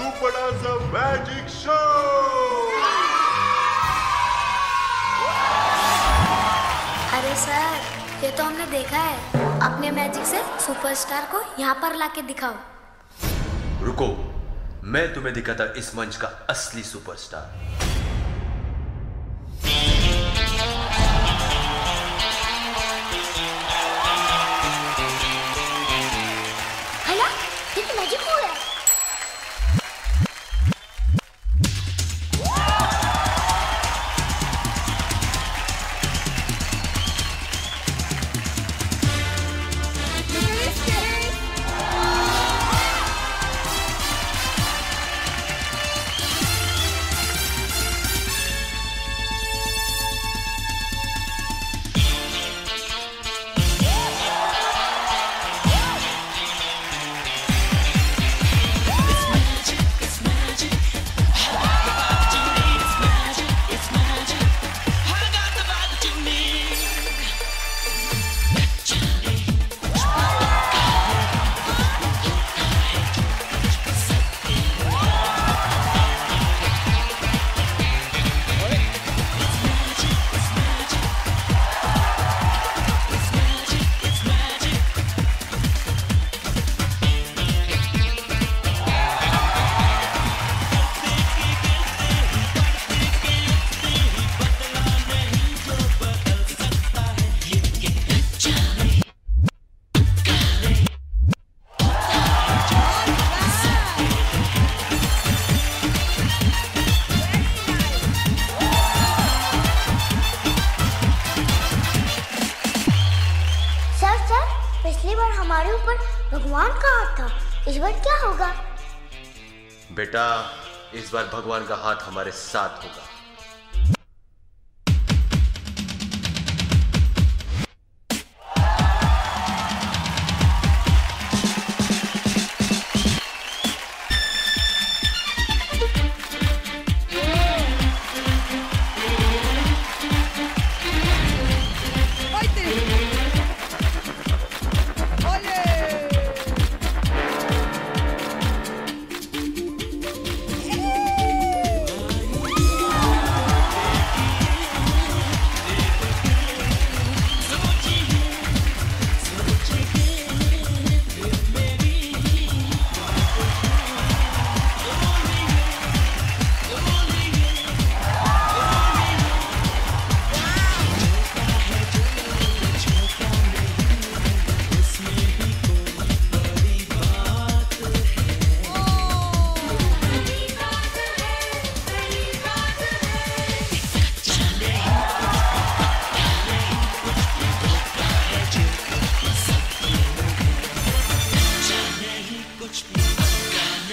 Super dancer magic show! अरे sir ये तो हमने देखा है। अपने मैजिक से सुपरस्टार को यहाँ पर लाके दिखाओ। रुको मैं तुम्हें दिखाता इस मंच का असली सुपरस्टार ऊपर भगवान का हाथ था, इस बार क्या होगा? बेटा, इस बार भगवान का हाथ हमारे साथ होगा।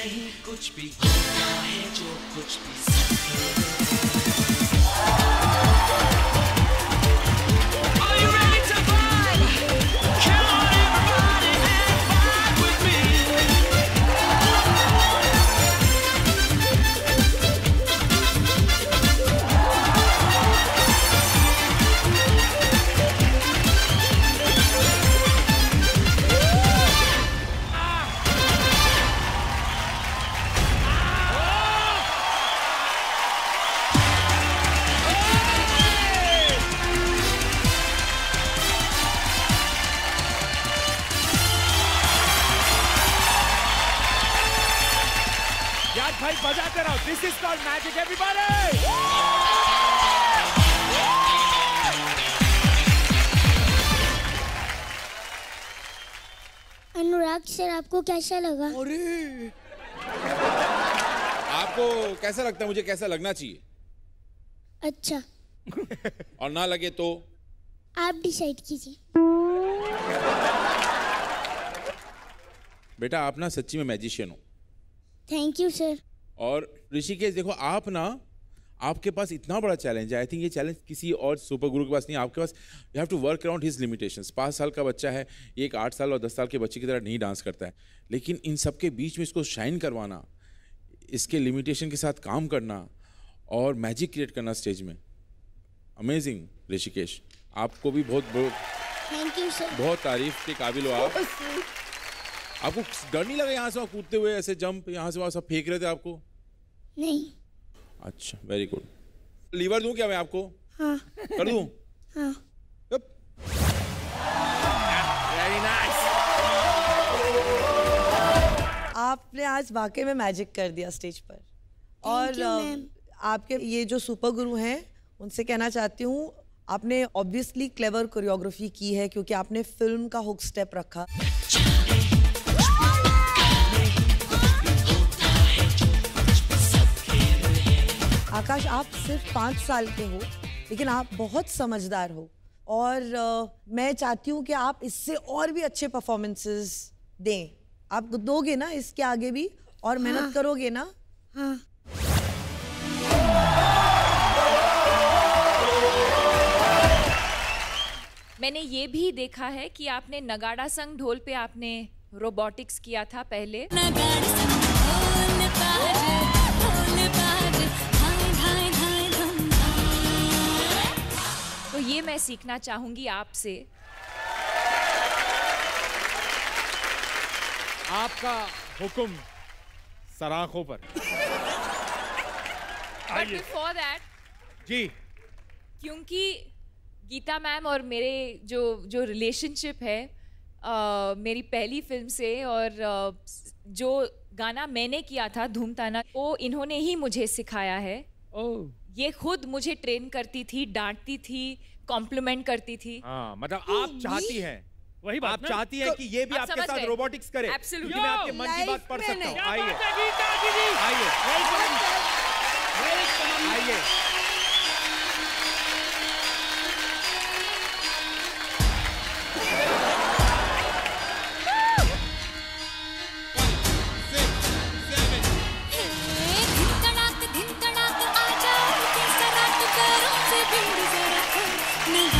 यार भाई बजाते रहो। This is called magic everybody Anurag sir आपको कैसा लगा? अरे! आपको कैसा लगता है? मुझे कैसा लगना चाहिए? अच्छा। और ना लगे तो? आप डिसाइड कीजिए। बेटा आप ना सच्ची में मैजिशियन हो। थैंक यू सर और ऋषिकेश देखो आप ना आपके पास इतना बड़ा चैलेंज है। आई थिंक ये चैलेंज किसी और सुपर गुरु के पास नहीं आपके पास you have to work around his limitation पाँच साल का बच्चा है ये एक आठ साल और दस साल के बच्चे की तरह नहीं डांस करता है। लेकिन इन सब के बीच में इसको शाइन करवाना इसके लिमिटेशन के साथ काम करना और मैजिक क्रिएट करना स्टेज में। अमेजिंग ऋषिकेश। आपको भी बहुत बहुत थैंक यू सर बहुत तारीफ़ के काबिल हो आप। आपको डर नहीं लगा यहाँ से वहाँ कूदते हुए ऐसे जंप यहाँ से वहाँ सब फेंक रहे थे आपको? नहीं। अच्छा वेरी गुड लीवर दूँ क्या मैं आपको? हाँ। कर दूँ? हाँ। वेरी नाइस आपने आज वाकई में मैजिक कर दिया स्टेज पर। और you, आपके ये जो सुपर गुरु हैं उनसे कहना चाहती हूँ आपने ऑब्वियसली क्लेवर कोरियोग्राफी की है क्योंकि आपने फ़िल्म का हुक स्टेप रखा। आकाश आप सिर्फ़ पाँच साल के हो लेकिन आप बहुत समझदार हो। और अ, मैं चाहती हूँ कि आप इससे और भी अच्छे परफॉर्मेंसेस दें। आप दोगे ना इसके आगे भी और मेहनत करोगे ना? हाँ। मैंने ये भी देखा है कि आपने नगाड़ा संग ढोल पे आपने रोबोटिक्स किया था पहले। सीखना चाहूँगी आपसे। आपका हुक्म सराखों पर। बिफोर दैट जी। क्योंकि गीता मैम और मेरे जो जो रिलेशनशिप है अ, मेरी पहली फ़िल्म से और अ, जो गाना मैंने किया था धूमताना वो इन्होंने ही मुझे सिखाया है। ओह ये खुद मुझे ट्रेन करती थी डांटती थी कॉम्प्लीमेंट करती थी। हाँ मतलब आप चाहती हैं। वही बात आप चाहती हैं कि ये भी आप आपके साथ रोबोटिक्स करे मैं आपके मन की बात पढ़ सकता हूँ। आइए। दीदी। आइए। आइए thank